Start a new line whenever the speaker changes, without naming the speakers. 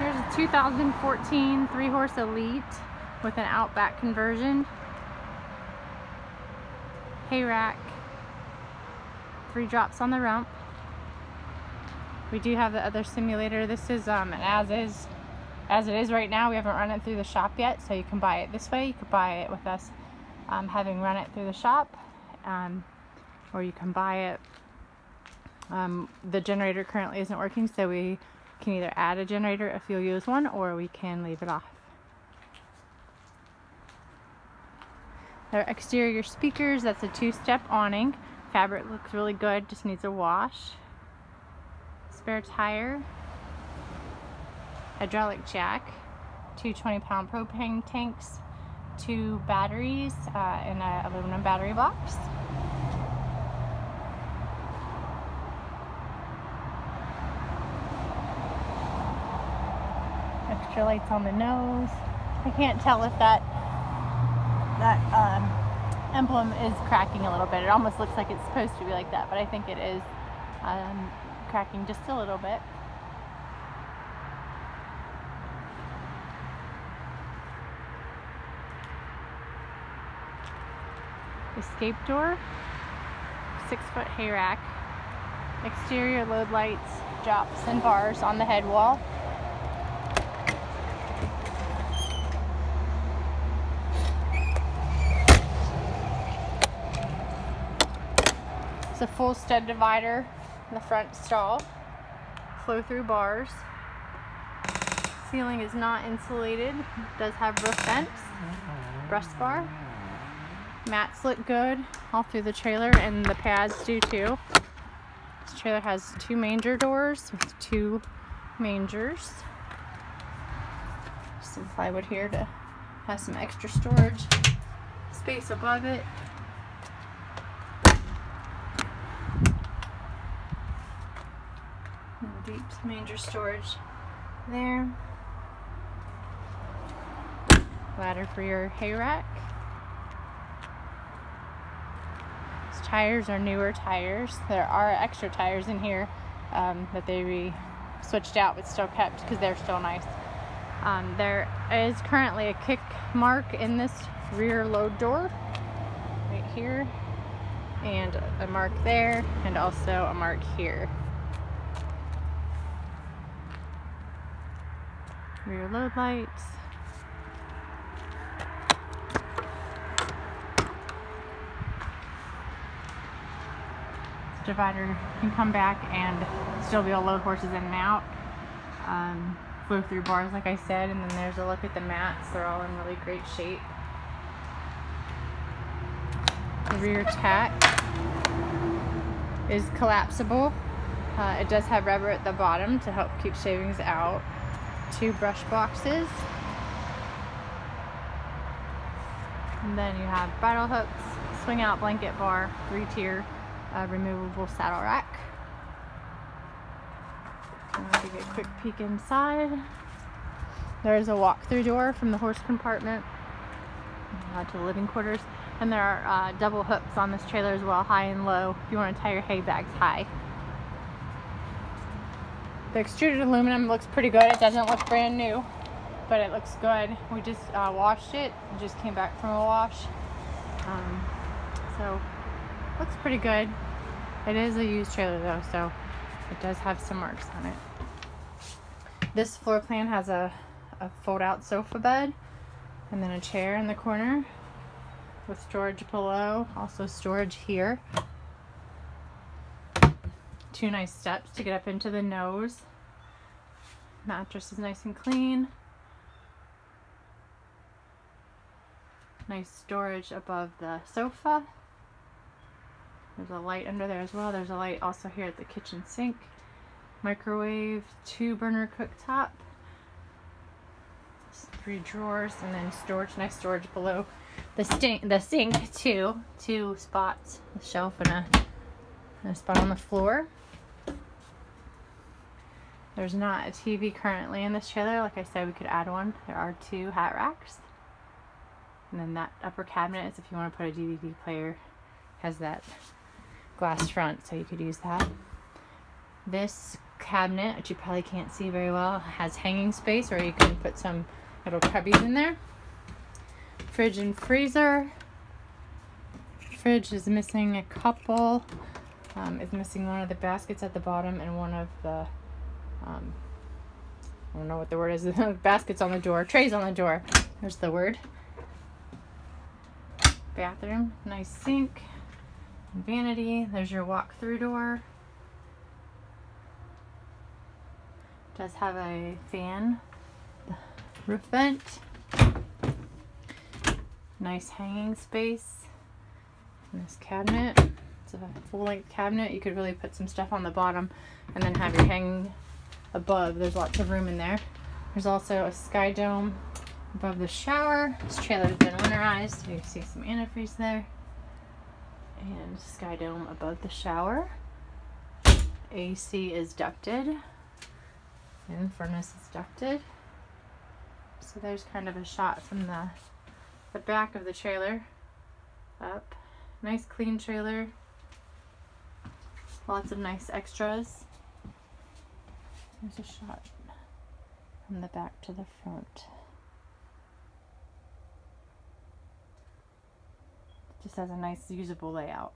Here's a 2014 three-horse Elite with an Outback conversion. Hay rack. Three drops on the rump. We do have the other simulator. This is um, an as-is. As it is right now, we haven't run it through the shop yet, so you can buy it this way. You could buy it with us um, having run it through the shop, um, or you can buy it. Um, the generator currently isn't working, so we can either add a generator if you'll use one, or we can leave it off. Their exterior speakers, that's a two-step awning. Fabric looks really good, just needs a wash. Spare tire. Hydraulic jack. Two 20-pound propane tanks. Two batteries uh, in an aluminum battery box. Extra lights on the nose. I can't tell if that that um, emblem is cracking a little bit. It almost looks like it's supposed to be like that, but I think it is um, cracking just a little bit. Escape door, six foot hay rack, exterior load lights, drops and bars on the head wall. It's a full stud divider in the front stall. Flow through bars. Ceiling is not insulated. It does have roof vents. Brush bar. Mats look good all through the trailer and the pads do too. This trailer has two manger doors with two mangers. Some plywood here to have some extra storage space above it. Deep manger storage there. Ladder for your hay rack. These tires are newer tires. There are extra tires in here um, that they switched out but still kept because they're still nice. Um, there is currently a kick mark in this rear load door right here and a mark there and also a mark here. Rear load lights. Divider can come back and still be able to load horses in and out. Um, flow through bars like I said and then there's a look at the mats. They're all in really great shape. The rear tack is collapsible. Uh, it does have rubber at the bottom to help keep shavings out two brush boxes. And then you have bridle hooks, swing out blanket bar, three tier uh, removable saddle rack. Give you a quick peek inside. There's a walk-through door from the horse compartment uh, to the living quarters. And there are uh, double hooks on this trailer as well, high and low, if you want to tie your hay bags high. The extruded aluminum looks pretty good. It doesn't look brand new, but it looks good. We just uh, washed it. it. just came back from a wash. Um, so, looks pretty good. It is a used trailer though, so it does have some marks on it. This floor plan has a, a fold-out sofa bed and then a chair in the corner with storage below, also storage here two nice steps to get up into the nose. Mattress is nice and clean. Nice storage above the sofa. There's a light under there as well. There's a light also here at the kitchen sink. Microwave, two burner cooktop. Three drawers and then storage, nice storage below the, stink, the sink too. Two spots, a shelf and a, and a spot on the floor. There's not a TV currently in this trailer. Like I said, we could add one. There are two hat racks. And then that upper cabinet is if you want to put a DVD player. Has that glass front, so you could use that. This cabinet, which you probably can't see very well. Has hanging space where you can put some little cubbies in there. Fridge and freezer. Fridge is missing a couple. Um, it's missing one of the baskets at the bottom and one of the, um, I don't know what the word is. baskets on the door, trays on the door. There's the word. Bathroom, nice sink, vanity. There's your walk-through door. Does have a fan, roof vent. Nice hanging space. this cabinet. It's a full-length cabinet. You could really put some stuff on the bottom and then have your hanging above. There's lots of room in there. There's also a sky dome above the shower. This trailer's been winterized. You see some antifreeze there. And sky dome above the shower. AC is ducted. And furnace is ducted. So there's kind of a shot from the, the back of the trailer up. Nice clean trailer. Lots of nice extras. There's a shot from the back to the front. It Just has a nice usable layout.